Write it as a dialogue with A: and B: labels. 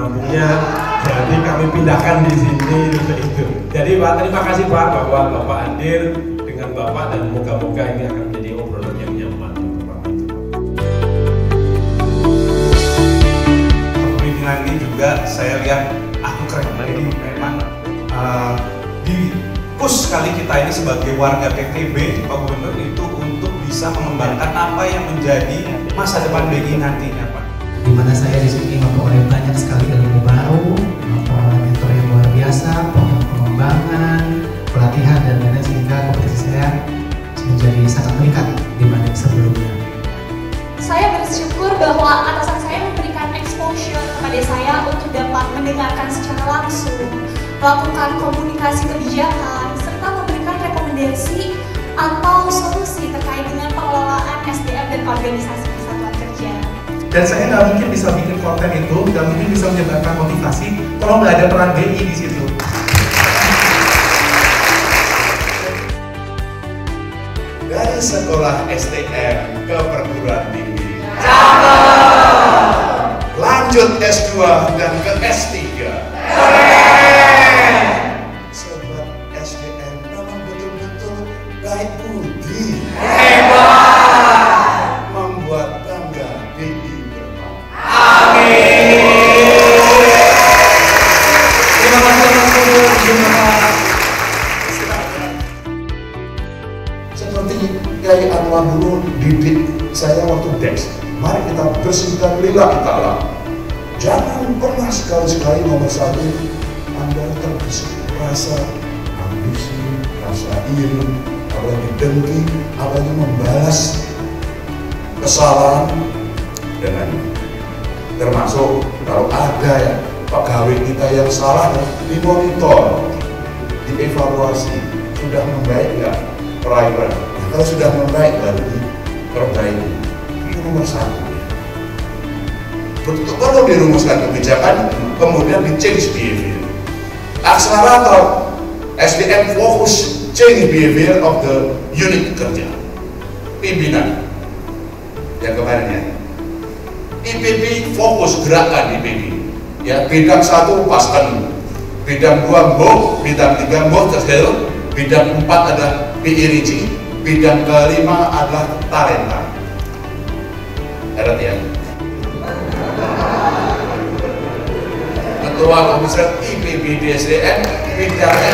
A: namanya jadi kami pindahkan di sini untuk itu. Jadi Pak terima kasih Pak bahwa Bapak hadir dengan Bapak dan moga-moga ini akan menjadi obrolan yang nyaman untuk Bapak.
B: Itu lagi juga saya lihat aku keren. Ini memang uh, di push kali kita ini sebagai warga PTB Pak Gubernur itu untuk bisa mengembangkan apa yang menjadi masa depan BI nantinya Pak.
C: Di mana saya di sini memperoleh banyak sekali ilmu baru, memperoleh mentor yang luar biasa, program pengembangan, pelatihan dan lain-lain sehingga kompetensi saya menjadi sangat meningkat dibanding sebelumnya.
D: Saya bersyukur bahwa atasan saya memberikan exposure kepada saya untuk dapat mendengarkan secara langsung, melakukan komunikasi kebijakan, serta memberikan rekomendasi atau solusi terkait dengan pengelolaan SDM dan organisasi.
E: Dan saya nggak mungkin bisa bikin konten itu, nggak mungkin bisa menyebarkan motivasi kalau nggak ada peran BI di situ.
F: dari sekolah STM ke perguruan tinggi. Lanjut S2 dan ke S3. Kiai Anwar dulu didik saya waktu Dex. Mari kita bersihkan lila kita lah. Jangan pernah sekali-sekali nomor satu Anda terbesit rasa ambisi, rasa iri, apalagi dengki, apalagi membalas kesalahan dengan termasuk kalau ada ya pegawai kita yang salah dimonitor, dievaluasi, sudah membaik nggak perairan. Kalau sudah membaik baru diperbaiki. Itu nomor satu. Betul perlu dirumuskan kebijakan, kemudian di change behavior. Akselerator SDM fokus change behavior of the unit kerja. Pimpinan yang kemarin ya. Fokus gerakan IPB. Ya, bidang satu paskan, bidang dua mbok, bidang tiga mbok terus bidang empat adalah PIRIC, bidang kelima adalah talenta. Ada ya? Ketua Komisi IPB DSDM bidangnya